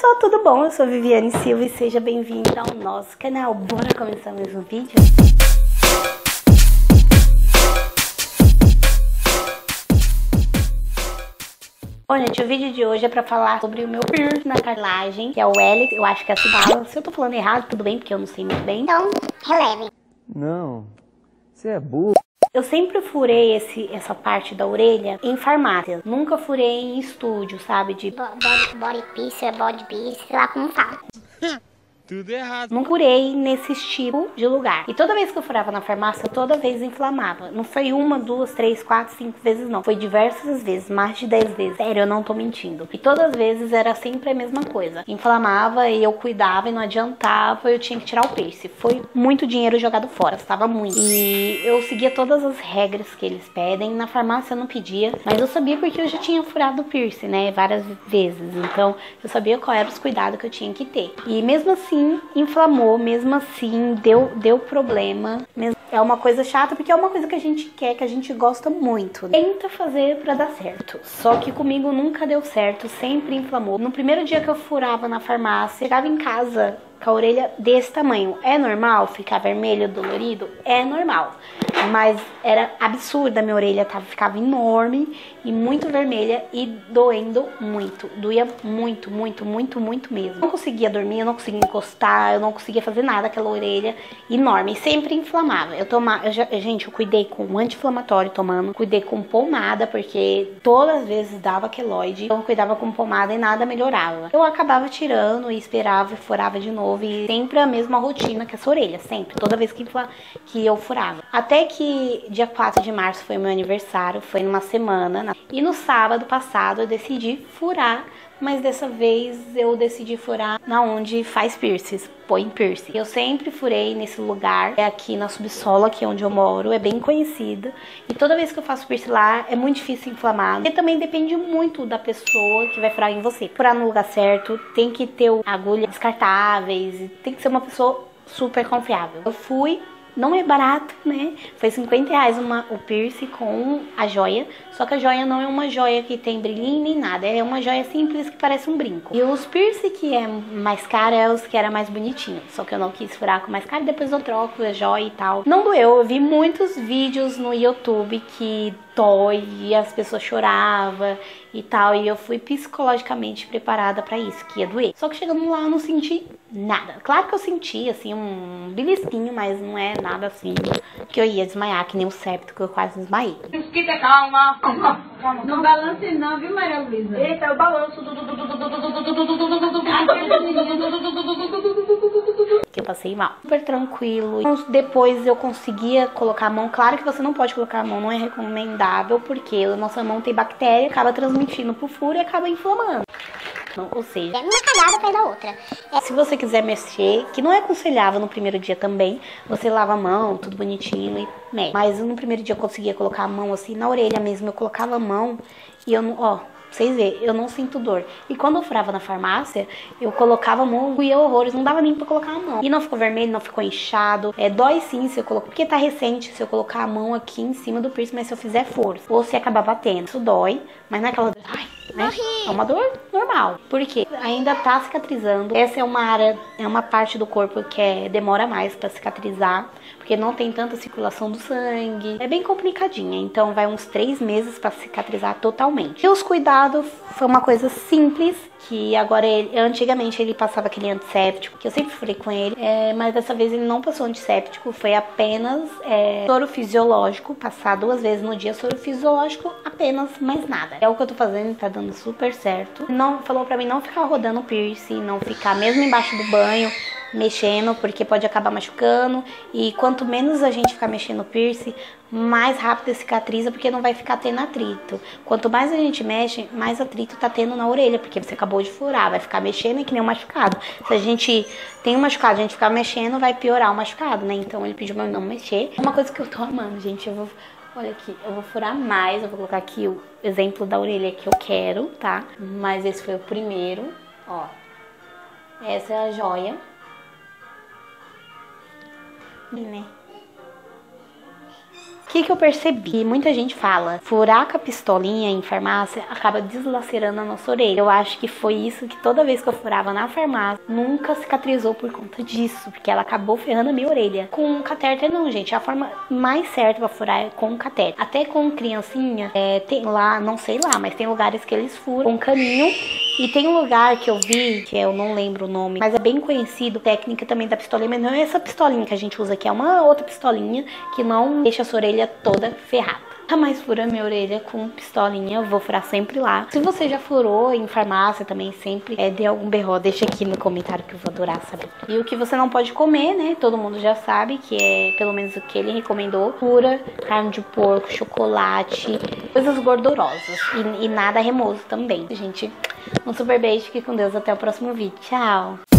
pessoal, tudo bom? Eu sou Viviane Silva e seja bem-vinda ao nosso canal. Bora começar mais um vídeo? Bom, gente, o vídeo de hoje é pra falar sobre o meu piercing na cartilagem, que é o L, eu acho que é essa bala. Se eu tô falando errado, tudo bem, porque eu não sei muito bem. Então, releve. Não, você é burro. Eu sempre furei esse, essa parte da orelha em farmácia. Nunca furei em estúdio, sabe? De Bo- Body, body piece, body piece, sei lá como fala. Tudo errado. Não furei nesse tipo de lugar. E toda vez que eu furava na farmácia, toda vez inflamava. Não foi uma, duas, três, quatro, cinco vezes, não. Foi diversas vezes, mais de dez vezes. Sério, eu não tô mentindo. E todas as vezes era sempre a mesma coisa. Inflamava e eu cuidava e não adiantava, eu tinha que tirar o piercing. Foi muito dinheiro jogado fora, estava muito. E eu seguia todas as regras que eles pedem. Na farmácia eu não pedia, mas eu sabia porque eu já tinha furado o piercing, né, várias vezes. Então eu sabia qual eram os cuidados que eu tinha que ter. E mesmo assim, inflamou, mesmo assim, deu, deu problema. É uma coisa chata porque é uma coisa que a gente quer, que a gente gosta muito. Tenta fazer pra dar certo. Só que comigo nunca deu certo, sempre inflamou. No primeiro dia que eu furava na farmácia, chegava em casa com a orelha desse tamanho. É normal ficar vermelho, dolorido? É normal. Mas era absurda, minha orelha tava, ficava enorme e muito vermelha e doendo muito. Doía muito, muito, muito, muito mesmo. Não conseguia dormir, eu não conseguia encostar, eu não conseguia fazer nada aquela orelha enorme. Sempre inflamava. Eu tomava, eu já- gente, eu cuidei com anti-inflamatório tomando, cuidei com pomada, porque todas as vezes dava queloide. Então eu cuidava com pomada e nada melhorava. Eu acabava tirando e esperava e furava de novo. E sempre a mesma rotina que essa orelha, sempre. Toda vez que, que eu furava. Até que dia 4 de março foi meu aniversário, foi numa semana. na- E no sábado passado eu decidi furar mas dessa vez eu decidi furar na onde faz piercings, põe piercing. Eu sempre furei nesse lugar, é aqui na subsola, que é onde eu moro, é bem conhecida. E toda vez que eu faço piercing lá, é muito difícil inflamar. E também depende muito da pessoa que vai furar em você. Furar no lugar certo, tem que ter agulhas descartáveis, tem que ser uma pessoa super confiável. Eu fui não é barato, né? Foi 50 reais uma, o piercing com a joia. Só que a joia não é uma joia que tem brilhinho nem nada. É uma joia simples que parece um brinco. E os piercing que é mais caro é os que era mais bonitinho. Só que eu não quis furar com mais caro. Depois eu troco a joia e tal. Não doeu. Eu vi muitos vídeos no YouTube que dói e as pessoas choravam e tal. E eu fui psicologicamente preparada pra isso, que ia doer. Só que chegando lá eu não senti nada. Claro que eu senti, assim, um belisquinho, mas não é nada assim que eu ia desmaiar, que nem o septo, que eu quase desmaiei. Esquita, calma. Calma, calma. Não balance não, viu, Maria Luísa? Eita, eu balanço. Que eu passei mal. Super tranquilo. Então, Depois eu conseguia colocar a mão. Claro que você não pode colocar a mão, não é recomendável, porque a nossa mão tem bactéria, acaba transmitindo pro furo e acaba inflamando. Então, Ou seja, É uma cagada atrás da outra. se você quiser mexer, que não é aconselhável no primeiro dia também, você lava a mão, tudo bonitinho e mexe. Mas no primeiro dia eu conseguia colocar a mão assim na orelha mesmo, eu colocava a mão e eu não, ó, pra vocês verem, eu não sinto dor. E quando eu furava na farmácia, eu colocava a mão, e horrores, não dava nem pra colocar a mão. E não ficou vermelho, não ficou inchado. É, dói sim se eu colocar, porque tá recente, se eu colocar a mão aqui em cima do piercing, mas se eu fizer força, ou se acabar batendo. Isso dói, mas não é aquela dor, ai, né? É uma dor normal. Porque ainda tá cicatrizando. Essa é uma área, é uma parte do corpo que é, demora mais pra cicatrizar. Porque não tem tanta circulação do sangue. É bem complicadinha. Então vai uns três meses pra cicatrizar totalmente. E os cuidados foi uma coisa simples. Que agora ele, antigamente ele passava aquele antisséptico, que eu sempre furei com ele, é, mas dessa vez ele não passou antisséptico, foi apenas é, soro fisiológico, passar duas vezes no dia soro fisiológico, apenas mais nada. É o que eu tô fazendo, tá dando super certo. Não falou pra mim não ficar rodando piercing, não ficar mesmo embaixo do banho, mexendo, porque pode acabar machucando. E quanto menos a gente ficar mexendo no piercing, mais rápido cicatriza, porque não vai ficar tendo atrito. Quanto mais a gente mexe, mais atrito tá tendo na orelha, porque você acabou de furar, vai ficar mexendo e que nem um machucado. Se a gente tem um machucado, a gente ficar mexendo, vai piorar o machucado, né? Então ele pediu pra não mexer. Uma coisa que eu tô amando, gente. Eu vou. Olha aqui, eu vou furar mais, eu vou colocar aqui o exemplo da orelha que eu quero, tá? Mas esse foi o primeiro, ó. Essa é a joia. Né? Que, que eu percebi? Muita gente fala, furar com a pistolinha em farmácia acaba deslacerando a nossa orelha. Eu acho que foi isso que toda vez que eu furava na farmácia, nunca cicatrizou por conta disso, porque ela acabou ferrando a minha orelha. Com catéter não, gente, a forma mais certa para furar é com catéter. Até com criancinha, é, tem lá, não sei lá, mas tem lugares que eles furam com caninho e tem um lugar que eu vi, que eu não lembro o nome, mas é bem conhecido, técnica também da pistolinha, mas não é essa pistolinha que a gente usa aqui, é uma outra pistolinha que não deixa a sua orelha toda ferrada. mais fura minha orelha com pistolinha, vou furar sempre lá. Se você já furou em farmácia também, sempre é, dê algum berro, deixa aqui no comentário que eu vou adorar saber. E o que você não pode comer, né? Todo mundo já sabe, que é pelo menos o que ele recomendou: pura, carne de porco, chocolate, coisas gordurosas e, e nada remoso também. Gente, um super beijo, fique com Deus, até o próximo vídeo. Tchau!